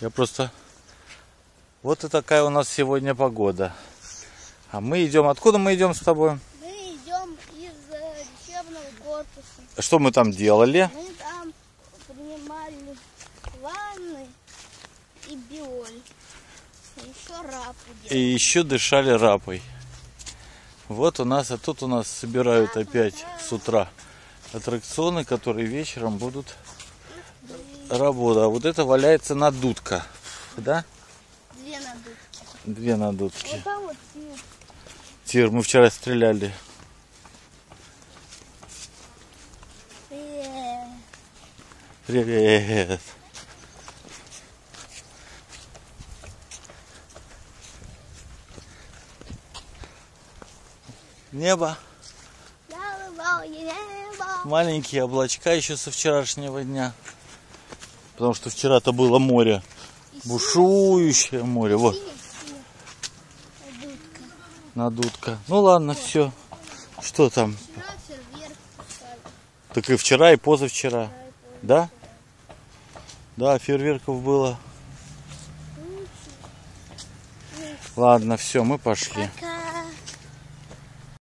Я просто... Вот и такая у нас сегодня погода. А мы идем... Откуда мы идем с тобой? Мы идем из э, лечебного корпуса. Что мы там делали? Мы там принимали ванны и биоль. И еще рапу И делали. еще дышали рапой. Вот у нас, а тут у нас собирают опять с утра аттракционы, которые вечером будут работать. А вот это валяется надутка. Да? Две надутки. Две надутки. Вот там вот тир. Тир, мы вчера стреляли. Привет. Голубое небо. Маленькие облачка еще со вчерашнего дня. Потому что вчера-то было море. Бушующее море. Вот, надутка. Ну ладно, все. Что там? Так и вчера, и позавчера. Да? Да, фейерверков было. Ладно, все, мы пошли. Пока.